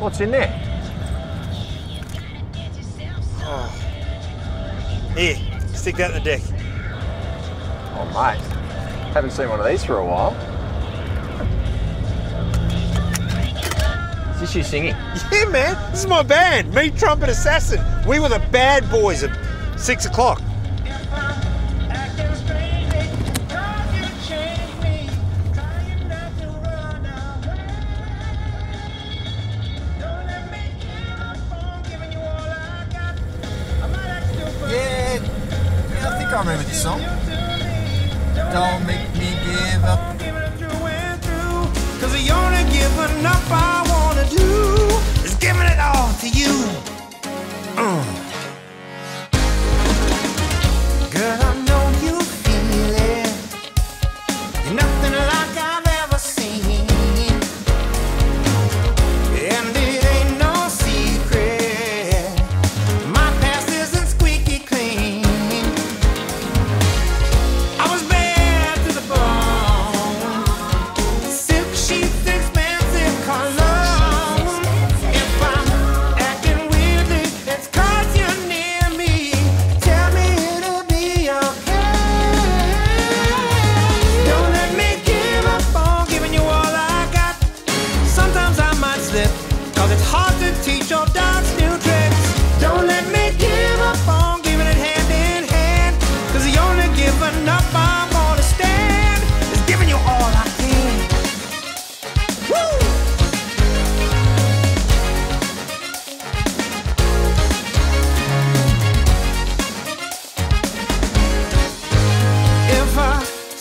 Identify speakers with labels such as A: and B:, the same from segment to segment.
A: What's in there? Oh.
B: Here, stick that in the deck.
A: Oh, mate. Haven't seen one of these for a while. Is this you singing?
B: Yeah, man. This is my band, Meat Trumpet Assassin. We were the bad boys at six o'clock.
C: I think I remember. Don't make me give up.
D: Cause the only giving up I wanna do is giving it all to you. Uh. Girl, I know you feel it. You're nothing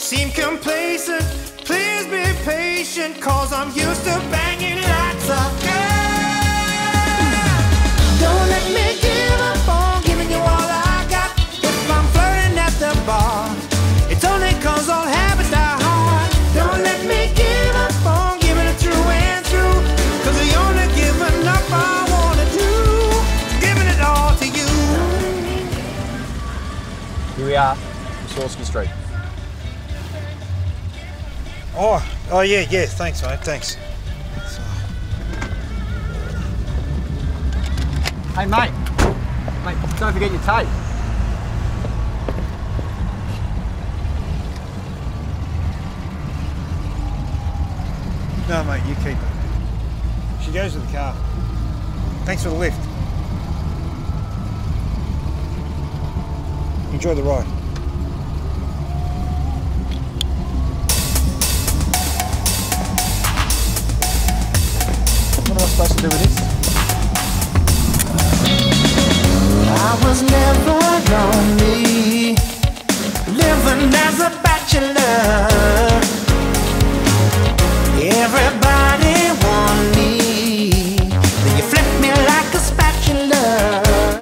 D: seem complacent, please be patient, cause I'm used to banging lots of girls. Don't let me give up on giving you all I got. If I'm flirting at the bar, it's only cause all habits die hard. Don't let me give up on giving it through and through, cause the only giving up I wanna do is giving it all to you.
A: Here we are, Sawsky Street.
B: Oh, oh yeah, yeah. Thanks, mate. Thanks.
A: Hey, mate. Mate, don't forget your tape.
B: No, mate, you keep it. She goes to the car. Thanks for the lift. Enjoy the ride.
A: Supposed to do with?
D: I was never lonely,